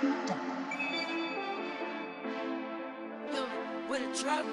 Yo, with a drop.